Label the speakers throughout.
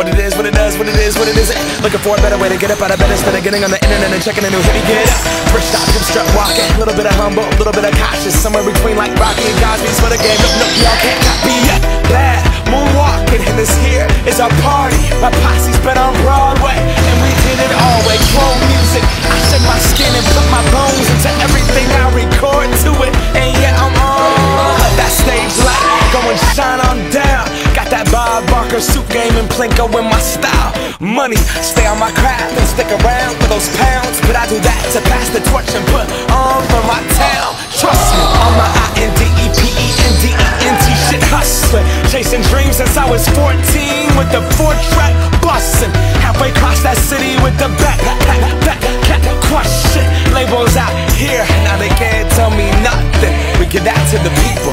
Speaker 1: what it is, what it does, what it is, what it isn't. Looking for a better way to get up out of bed instead of getting on the internet and checking a new hit. Get up, first stop, hip strut walking. A little bit of humble, a little bit of cautious. Somewhere between like Rocky and Cosby's for the game. Nope, nope, y'all can't copy yet. Bad moonwalking, and this here is our party. Suit game and Plinko in my style. Money, stay on my craft and stick around for those pounds. But I do that to pass the torch and put on for my town. Trust me, on my I N D E P E N D E N T shit hustling. Chasing dreams since I was 14 with the four track bustin'. Halfway across that city with the back, back, back, back, crush shit. Labels out here, now they can't tell me nothing. We give that to the people,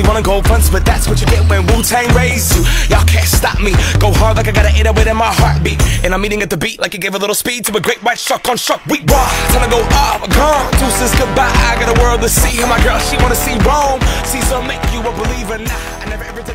Speaker 1: really wanna go fronts, but that's what you get when Wu Tang raised you. Y'all can't stop me. Go hard like I got an 808 in my heartbeat. And I'm eating at the beat like it gave a little speed to a great white shark on shark week. Raw, time to go off, gone. Deuces goodbye. I got a world to see. And my girl, she wanna see Rome. Caesar make you a believer. Nah, I never ever